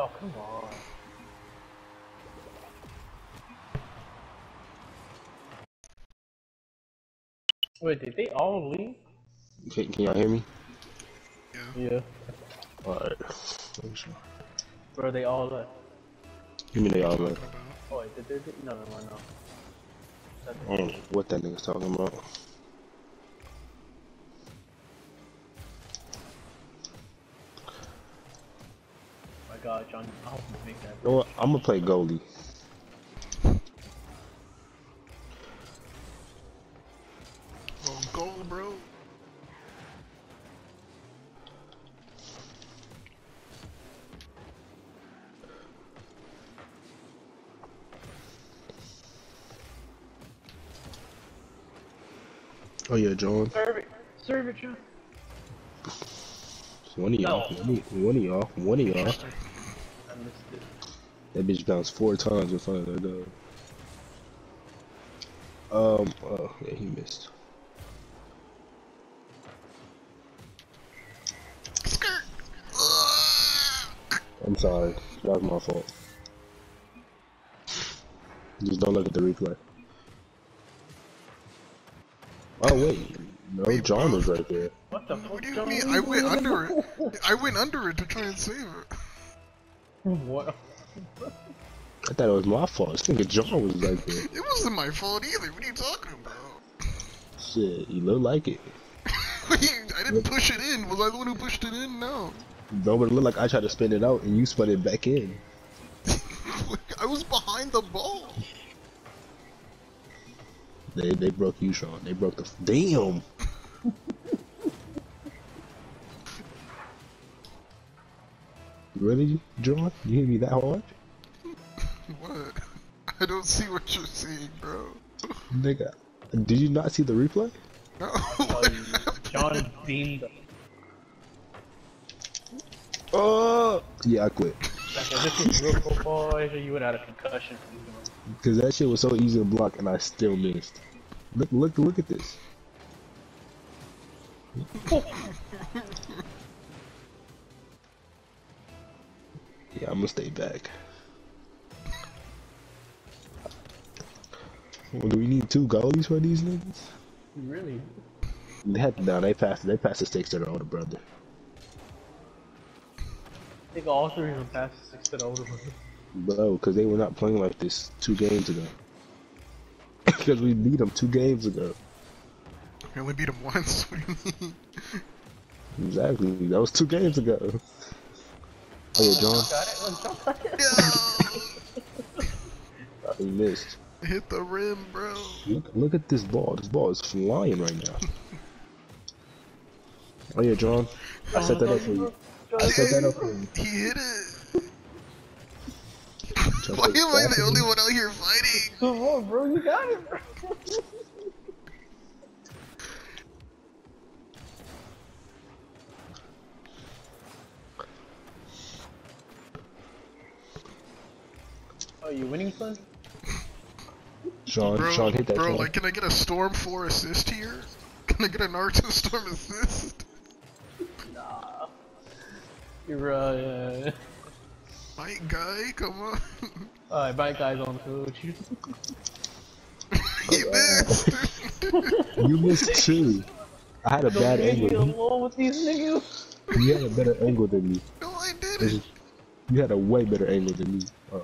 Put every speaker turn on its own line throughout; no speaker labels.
Oh, come on. Wait, did they all leave?
Can, can y'all hear me?
Yeah.
Alright.
Where are they all left?
Give mean they all left.
Oh, wait, did they, did, no, no, no, no. That's
I don't know what that nigga's talking about.
God, John, I hope you make that.
You know what? I'm gonna play goalie.
Well, goal, bro.
Oh yeah, John.
Serve it! Serve it, John!
One of y'all.
No.
One of- One of y'all. One of y'all.
I missed it.
That bitch bounced four times in front of their dog. Um. Oh yeah, he missed. I'm sorry. That was my fault. Just don't look at the replay. Oh wait, no,
Wait,
John was right there.
What the fuck,
What do you
John?
mean? I went under it. I went under it to try and save it.
What?
I thought it was my fault. This nigga John was right there.
It wasn't my fault either. What are you talking about?
Shit, you look like it.
I didn't push it in. Was I the one who pushed it in? No.
No, but it looked like I tried to spin it out and you spun it back in.
I was behind the ball.
They they broke you, Sean. They broke the damn. really, John? You hit me that hard,
What? I don't see what you're seeing, bro.
nigga? Did you not see the replay?
No.
Oh, you- John beamed the
Oh, yeah, I quit.
This was real football, you would have had a concussion.
Cause that shit was so easy to block, and I still missed. Look, look, look at this. Yeah, I'm gonna stay back. Well, do we need two goalies for these niggas?
Really?
They had no, they passed. They passed the stakes to their older brother.
I think all three of them passed the six to their older brother.
Bro, because they were not playing like this two games ago. Because we beat them two games ago.
We only beat them once. What do you mean?
Exactly. That was two games ago. Oh yeah, John.
Got it? Look, got it.
Yeah.
Oh, he missed.
Hit the rim, bro.
Look, look at this ball. This ball is flying right now. Oh yeah, John. I set that up for you. I set that up for you.
He hit it. Why am I the only one out here fighting?
Come on, bro, you got it, bro. Oh, you winning, son?
Sean,
Bro,
Sean hit that.
bro,
Sean.
like, can I get a Storm 4 assist here? Can I get a Naruto Storm assist?
Nah. You're, uh,
Fight guy, come on.
Alright, bye guys on food.
he missed.
You missed two. I had a bad
Leave me
angle.
alone with these niggas.
You had a better angle than me.
no, I didn't.
You had a way better angle than me. Oh.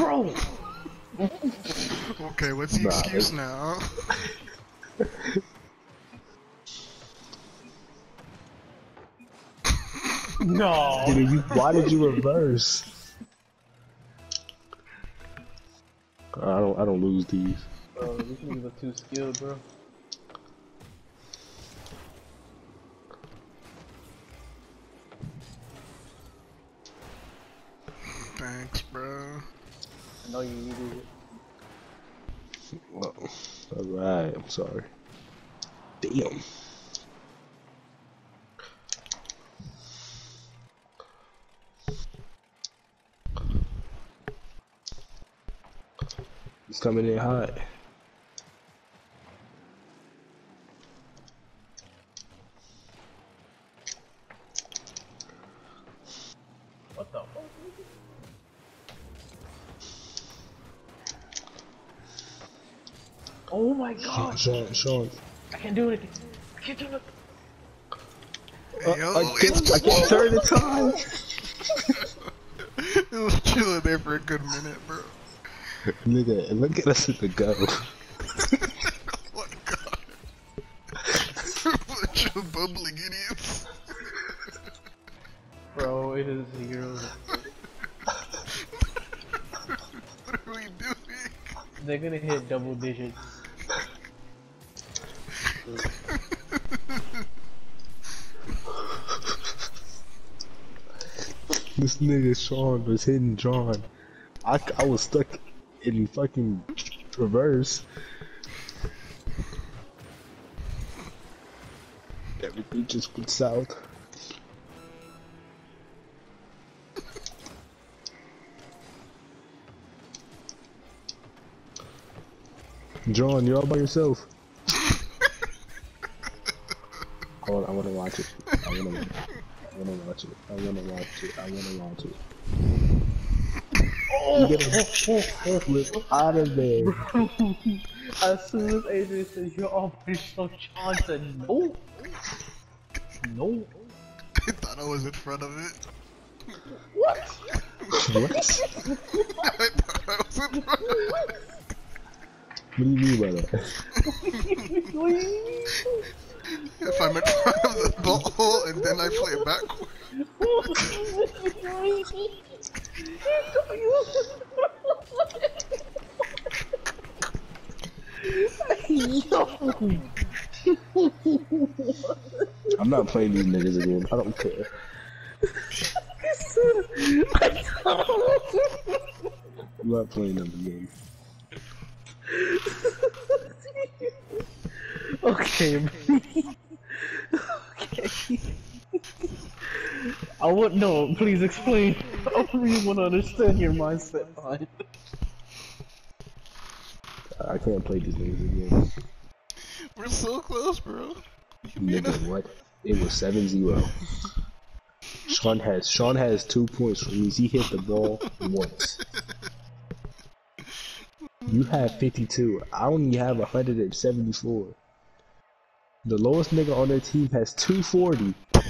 Bro!
Okay, what's the
Nah,
excuse
it-
now?
No!
Dude, you, why did you reverse? I don't. I don't lose these.
Bro, these niggas are too skilled, bro.
Thanks, bro.
I know you needed it.
Well, alright, I'm sorry. Damn. He's coming in hot. What the fuck?
Oh my god!
Sean, Sean.
I can't do anything. I can't do nothing.
Uh,
Yo,
I
it's
can't, I can't turn the time.
it was chilling there for a good minute, bro.
Nigga, look at us at the go.
oh my god. Bunch of bubbling idiots.
Bro, it is zero.
What are we doing?
They're gonna hit double digits.
This nigga Sean was hitting John. I, I was stuck in fucking reverse. Everything just went south. John, you're all by yourself. Hold on, I wanna watch it. I wanna watch it. I wanna watch it. I wanna watch it. I wanna watch it.
Oh!
Get him. Flip out of there.
as soon as Adrian said you're all by yourself, John said no. No.
I thought I was in front of it.
What?
What?
I thought I was in front of it.
What do you mean by that?
If I'm in front of the ball and then I play backward.
I'm not playing these niggas again. I don't care. I'm not playing them again.
okay, okay. I would no. Please explain. I really want to understand your mindset behind.
I can't play these niggas again.
We're so close, bro. You can be in
Nigga, what? It was 7-0. Sean has Sean has two points for me. He hit the ball once. You have 52. I only have 174. The lowest nigga on their team has 240.
Oh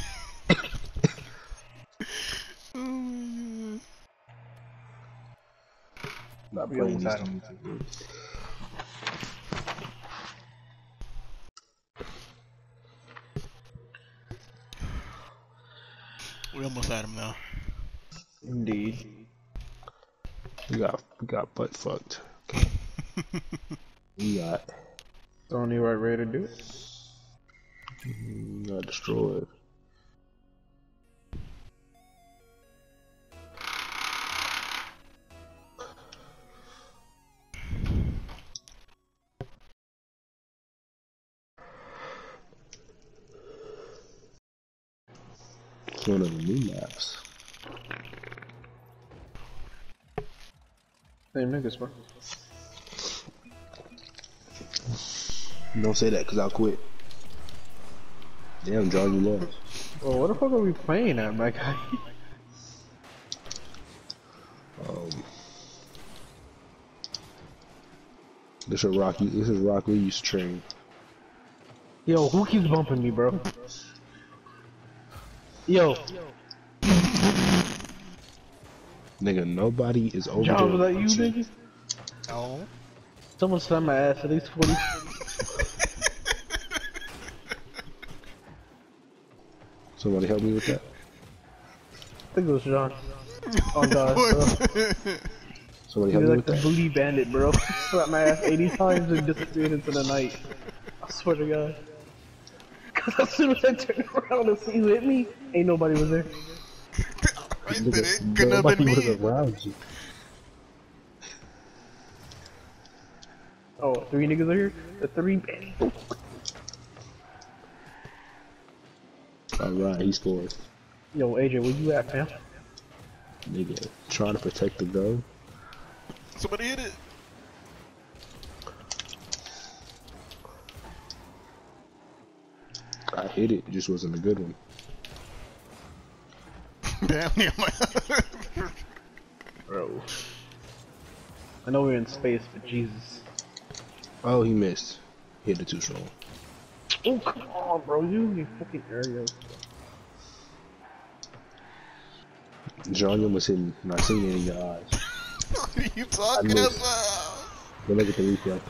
my god.
Not
We
playing
almost
these
had
We almost had him now.
Indeed.
We got we got butt fucked. We got
The only right way to do it.
got destroyed. It's one of the new maps.
Same niggas, bro.
Don't say that, cause I'll quit. Damn, John, you lost.
Well, what the fuck are we playing at, my guy?
Um, this is Rocky. This is Rock Lee's train.
Yo, who keeps bumping me, bro? Yo,
Nigga, nobody is over
John, was
there.
that you, nigga?
No.
Someone slammed my ass at least 40.
Somebody help me with that.
I think it was John. Oh god, bro.
What?
Somebody
You're
help me
like
with
the
that.
booty bandit, bro. Slapped my ass 80 times and disappeared into the night. I swear to god. Cause as soon as I turned around to see who hit me, ain't nobody was there.
right then,
Nigga,
it couldn't have been
nobody
me.
around you.
Oh, three niggas are here? The three bandit.
Alright, he scored.
Yo, AJ, where you at, fam?
Nigga, trying to protect the goal.
Somebody hit it.
I hit it, it just wasn't a good one.
Damn near my.
Bro. I know we're in space, but Jesus.
Oh, he missed. He hit it too strong.
Oh, come on, bro. You you fucking area.
John, you almost hitting, not seeing it in your eyes.
What are you talking
missed.
about?
Go look at the replay.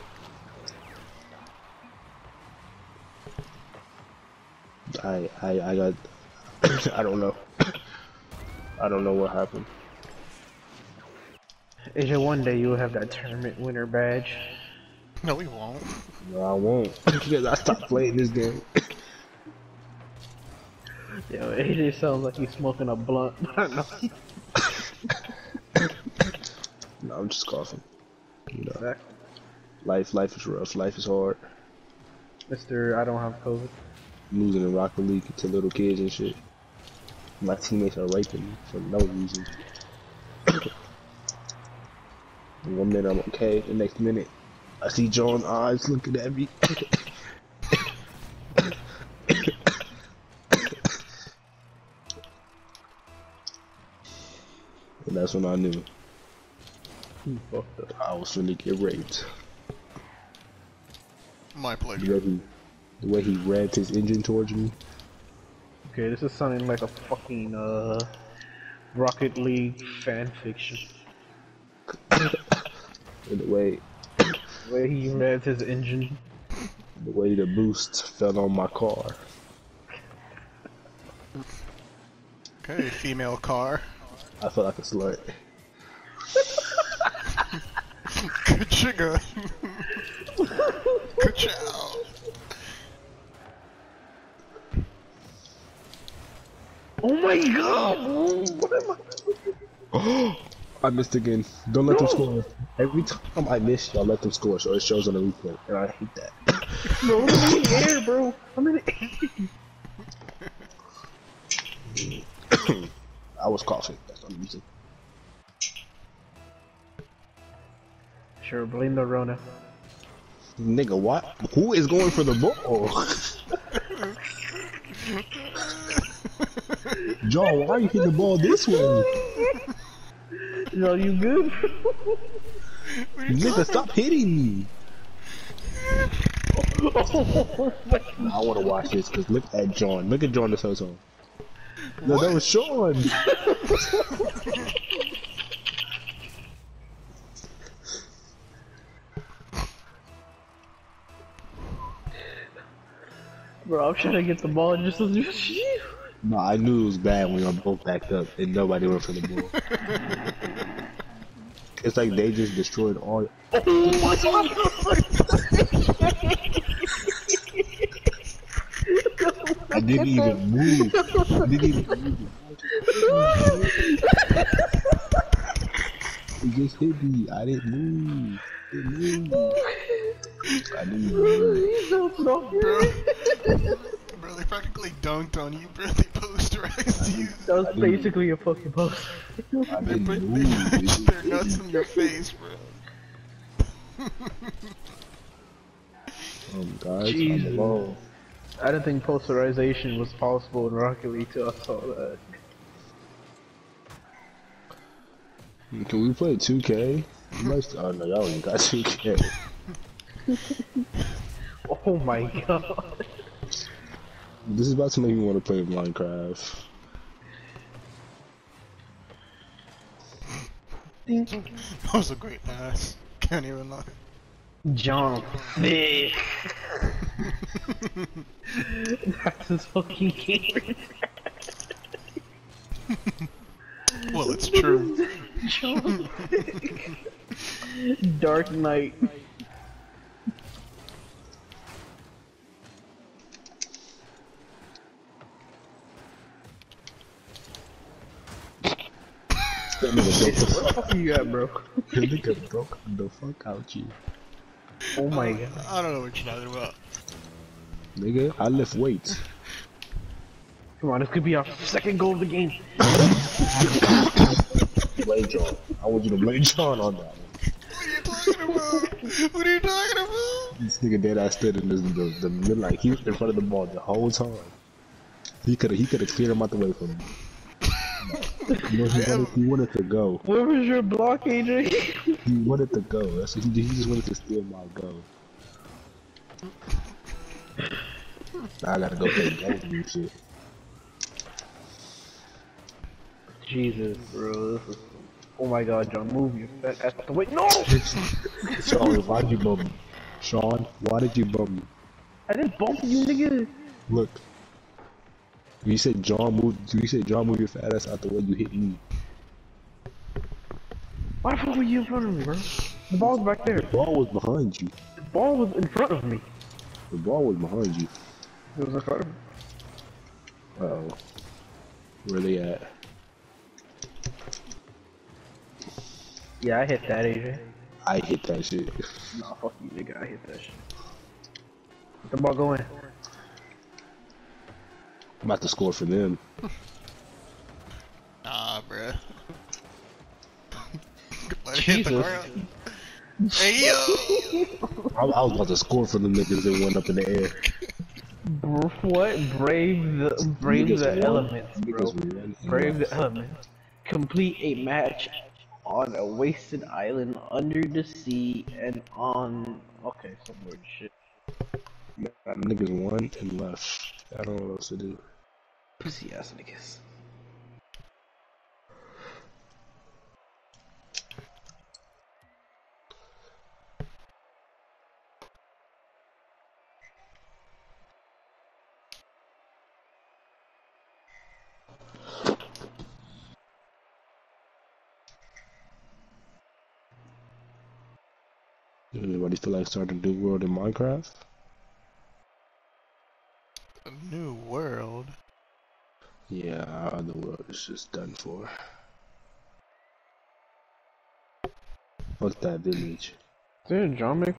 I, I, I got, I don't know. I don't know what happened.
AJ, one day you'll have that tournament winner badge.
No, we won't.
No, I won't. because I stopped playing this game.
Yo, AJ sounds like he's smoking a blunt. I don't know.
no, I'm just coughing. You know,
Exactly.
life, life is rough. Life is hard.
Mister, I don't have COVID.
Losing in Rocket League to little kids and shit. My teammates are raping me for no reason. One minute I'm okay, the next minute I see John's eyes looking at me. that's when I knew
He fucked up.
I was finna get raped.
My
The
pleasure.
way he, the way he revved his engine towards me.
Okay, this is sounding like a fucking uh Rocket League fan fiction.
And the way
The way he revved his engine.
the way the boost fell on my car.
Okay, female car.
I felt like a slut.
Good sugar. Good job.
Oh my god! bro, What am I?
I missed again. Don't let them score. Every time I miss, y'all let them score, so it shows on the replay, and I hate that.
Bro, I'm in the air, bro. I'm in the air.
I was coughing. That's the only.
Sure, blame the Rona.
Nigga, what? Who is going for the ball? John, why are you hitting the ball this way?
Yo, you good?
Nigga, stop hitting me.
oh
I want to watch this because look at John. Look at John this whole time. No, that was Sean.
Bro, I'm trying to get the ball just as you.
No, I knew it was bad when y'all both backed up and nobody went for the ball. it's like they just destroyed all.
Oh my
I didn't even move. I didn't even move. It just hit me. I didn't move. I didn't move. I didn't even move.
Bro, they practically dunked on you, bro. They posterized you.
That was basically a fucking post.
I
They
didn't
put,
move.
they
It
put
just
their nuts in your face, bro.
Oh guys,
Jesus.
I'm alone.
I didn't think posterization was possible in Rocket League till I saw that.
Can we play 2K? Must- Oh no, y'all ain't got 2K.
Oh my god.
This is about to make me want to play Minecraft.
That was a great pass. Can't even lie.
Jump. Fish. That's his fucking game.
Well, it's true.
Dark Knight. Where the fuck are you at, bro?
broke. That nigga broke the fuck out you.
Oh my god.
I don't know what you're talking about.
Nigga, I lift weights.
Come on, this could be our second goal of the game.
Blame John. I want you to blame John on that one.
What are you talking about? What are you talking about?
This nigga dead ass stood in the, the, the middle, like he was in front of the ball the whole time. He could have he could have cleared him out the way from me. You know, he wanted, he wanted to go.
Where was your block, AJ?
He wanted to go. That's what he. He just wanted to steal my go. Now I gotta go play golf and shit.
Jesus, bro. This is... Oh my god, John, move your fat ass out the way. No!
Sean, why'd you bump me? Sean, why did you bump me?
I didn't bump you, nigga.
Look. You said John move. You said John move your fat ass out the way you hit me.
Why the fuck were you in front of me, bro? The ball's back there.
The ball was behind you.
The ball was in front of me.
The ball was behind you.
It was in front of me.
Uh oh. Where they at?
Yeah, I hit that, AJ.
I hit that shit.
Nah, fuck you, nigga. I hit that shit. Let the ball go in.
I'm about to score for them.
Nah, bruh. Let it hit the
Jesus.
ground. Hey yo!
I, I was about to score for them niggas that went up in the air.
What? Brave the brave the
won.
elements, bro. Brave the elements. Complete a match on a wasted island under the sea and on. Okay, some weird shit.
Niggas won and left. I don't know what else to do.
Pussy ass niggas.
Anybody feel like starting a new world in Minecraft?
A new world.
Yeah, our other world is just done for. What's that village?
Did John make